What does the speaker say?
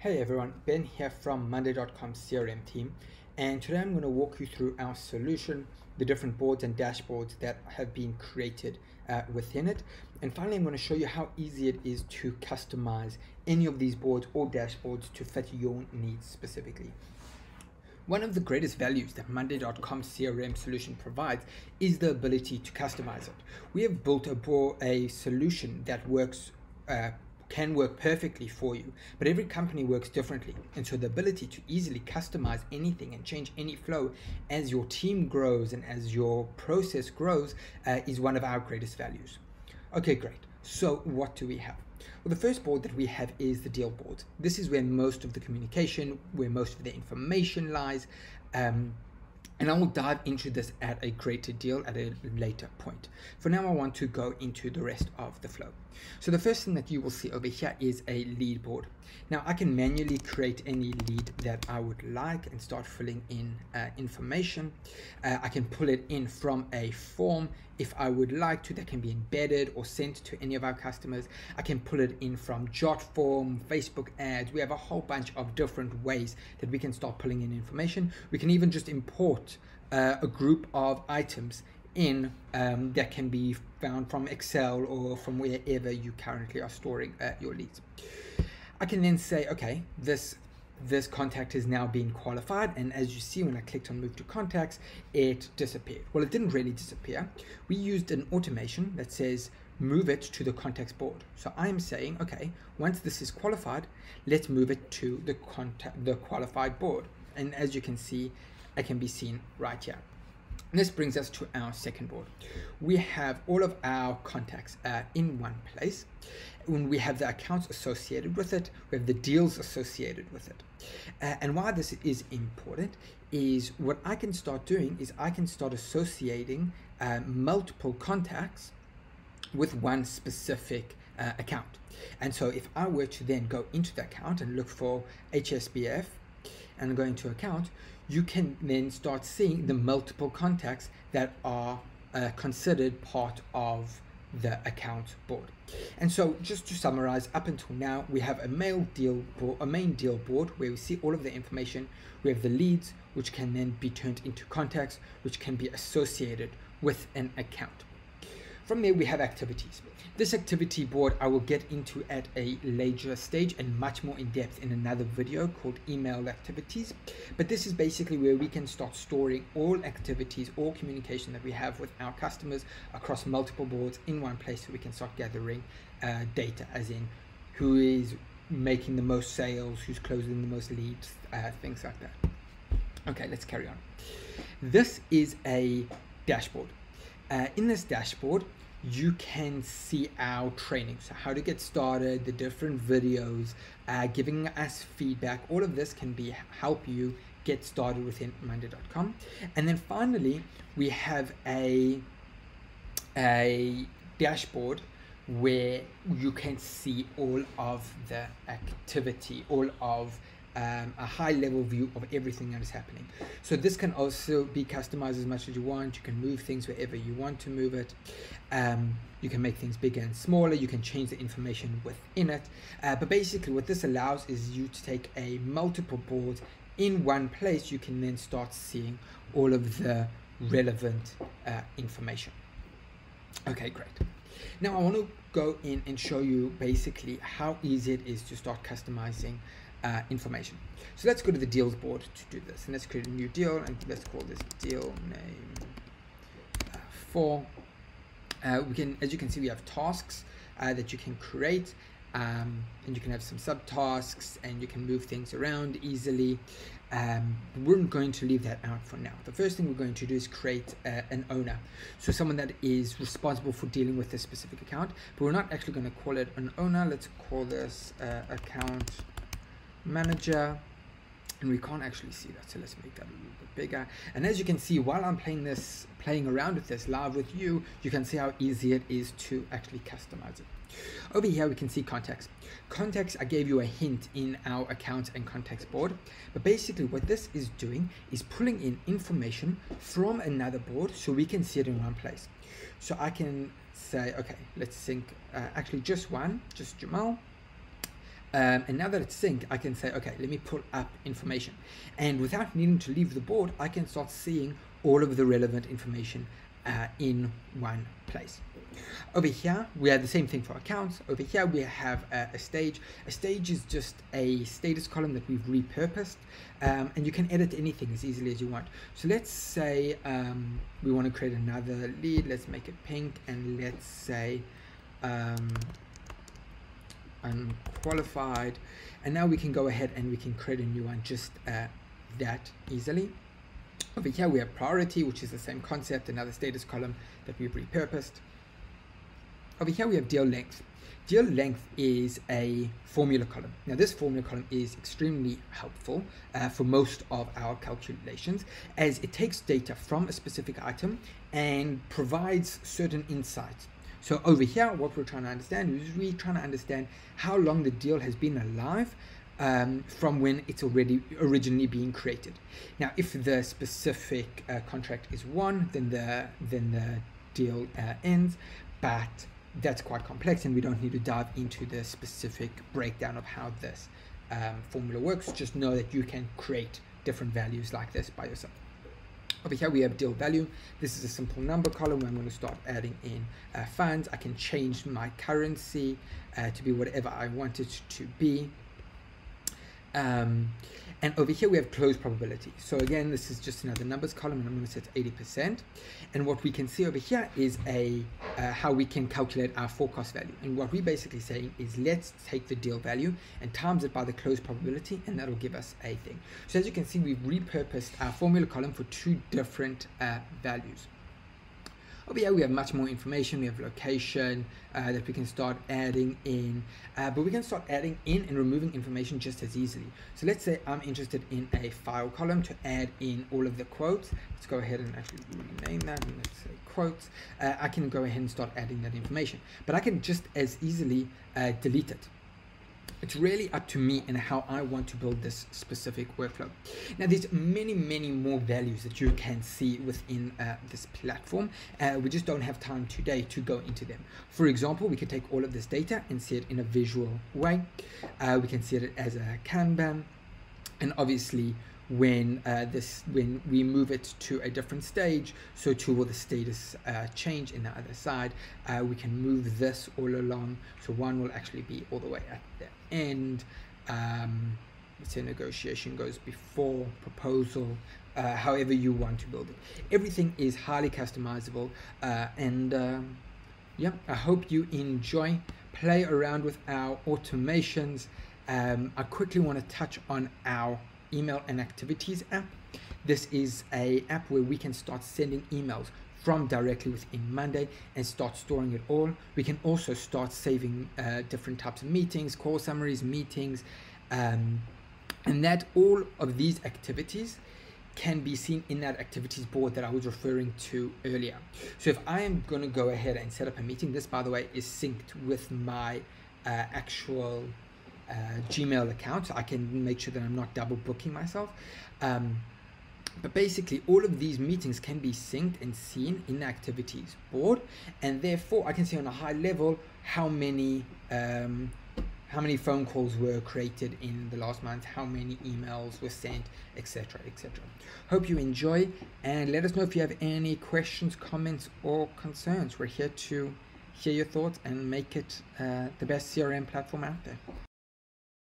Hey everyone, Ben here from Monday.com CRM team and today I'm going to walk you through our solution, the different boards and dashboards that have been created uh, within it and finally I'm going to show you how easy it is to customize any of these boards or dashboards to fit your needs specifically. One of the greatest values that Monday.com CRM solution provides is the ability to customize it. We have built a, a solution that works uh, can work perfectly for you, but every company works differently. And so the ability to easily customize anything and change any flow as your team grows and as your process grows uh, is one of our greatest values. Okay, great. So what do we have? Well, the first board that we have is the deal board. This is where most of the communication, where most of the information lies. Um, and I will dive into this at a greater deal at a later point. For now, I want to go into the rest of the flow. So the first thing that you will see over here is a lead board. Now I can manually create any lead that I would like and start filling in uh, information. Uh, I can pull it in from a form if I would like to that can be embedded or sent to any of our customers. I can pull it in from Jotform, Facebook ads. We have a whole bunch of different ways that we can start pulling in information. We can even just import uh, a group of items in um, that can be found from Excel or from wherever you currently are storing uh, your leads. I can then say, okay, this this contact is now being qualified and as you see when I clicked on move to contacts it disappeared. Well it didn't really disappear. We used an automation that says move it to the contacts board. So I'm saying okay once this is qualified let's move it to the contact the qualified board. And as you can see it can be seen right here this brings us to our second board. We have all of our contacts uh, in one place. When we have the accounts associated with it, we have the deals associated with it. Uh, and why this is important is what I can start doing is I can start associating uh, multiple contacts with one specific uh, account. And so if I were to then go into the account and look for HSBF and go into account, you can then start seeing the multiple contacts that are uh, considered part of the account board. And so just to summarize, up until now, we have a mail deal board, a main deal board where we see all of the information. We have the leads, which can then be turned into contacts, which can be associated with an account. From there, we have activities. This activity board I will get into at a later stage and much more in depth in another video called email activities. But this is basically where we can start storing all activities, all communication that we have with our customers across multiple boards in one place so we can start gathering uh, data as in who is making the most sales, who's closing the most leads, uh, things like that. Okay, let's carry on. This is a dashboard. Uh, in this dashboard, you can see our training. So how to get started the different videos uh, giving us feedback all of this can be help you get started within monday.com and then finally we have a a dashboard where you can see all of the activity all of um, a high level view of everything that is happening. So this can also be customized as much as you want. You can move things wherever you want to move it. Um, you can make things bigger and smaller. You can change the information within it. Uh, but basically what this allows is you to take a multiple board in one place. You can then start seeing all of the relevant uh, information. Okay, great. Now I want to go in and show you basically how easy it is to start customizing uh, information. So let's go to the deals board to do this. And let's create a new deal and let's call this deal name uh, four. Uh, we can, as you can see, we have tasks uh, that you can create um, and you can have some subtasks and you can move things around easily. Um, we're going to leave that out for now. The first thing we're going to do is create uh, an owner. So someone that is responsible for dealing with this specific account, but we're not actually going to call it an owner. Let's call this uh, account manager and we can't actually see that so let's make that a little bit bigger. And as you can see while I'm playing this playing around with this live with you you can see how easy it is to actually customize it. Over here we can see contacts. Contacts I gave you a hint in our accounts and contacts board. But basically what this is doing is pulling in information from another board so we can see it in one place. So I can say okay let's sync uh, actually just one just Jamal Um, and now that it's synced, I can say, okay, let me pull up information. And without needing to leave the board, I can start seeing all of the relevant information uh, in one place. Over here, we have the same thing for accounts. Over here, we have a, a stage. A stage is just a status column that we've repurposed, um, and you can edit anything as easily as you want. So let's say um, we want to create another lead. Let's make it pink, and let's say um, unqualified. And now we can go ahead and we can create a new one just uh, that easily. Over here we have priority, which is the same concept, another status column that we've repurposed. Over here we have deal length. Deal length is a formula column. Now this formula column is extremely helpful uh, for most of our calculations as it takes data from a specific item and provides certain insights. So over here, what we're trying to understand is we're trying to understand how long the deal has been alive um, from when it's already originally being created. Now, if the specific uh, contract is one, then the then the deal uh, ends, but that's quite complex, and we don't need to dive into the specific breakdown of how this um, formula works. Just know that you can create different values like this by yourself. Over here we have deal value. This is a simple number column I'm going to start adding in uh, funds. I can change my currency uh, to be whatever I want it to be. Um, and over here we have close probability. So again, this is just another numbers column and I'm going to set 80%. And what we can see over here is a uh, how we can calculate our forecast value. And what we're basically saying is let's take the deal value and times it by the close probability and that'll give us a thing. So as you can see, we've repurposed our formula column for two different uh, values. Over here we have much more information. We have location uh, that we can start adding in, uh, but we can start adding in and removing information just as easily. So let's say I'm interested in a file column to add in all of the quotes. Let's go ahead and actually rename that and let's say quotes. Uh, I can go ahead and start adding that information, but I can just as easily uh, delete it it's really up to me and how I want to build this specific workflow. Now, there's many, many more values that you can see within uh, this platform. Uh, we just don't have time today to go into them. For example, we can take all of this data and see it in a visual way. Uh, we can see it as a Kanban, and obviously when uh, this when we move it to a different stage so too will the status uh, change in the other side uh, we can move this all along so one will actually be all the way up the end um, say negotiation goes before proposal uh, however you want to build it. Everything is highly customizable uh, and um, yeah I hope you enjoy. Play around with our automations. Um, I quickly want to touch on our email and activities app. This is a app where we can start sending emails from directly within Monday and start storing it all. We can also start saving uh, different types of meetings, call summaries, meetings, um, and that all of these activities can be seen in that activities board that I was referring to earlier. So if I am going to go ahead and set up a meeting, this by the way is synced with my uh, actual uh, Gmail account so I can make sure that I'm not double booking myself. Um, but basically, all of these meetings can be synced and seen in the activities board, and therefore I can see on a high level how many um, how many phone calls were created in the last month, how many emails were sent, etc., etc. Hope you enjoy, and let us know if you have any questions, comments, or concerns. We're here to hear your thoughts and make it uh, the best CRM platform out there.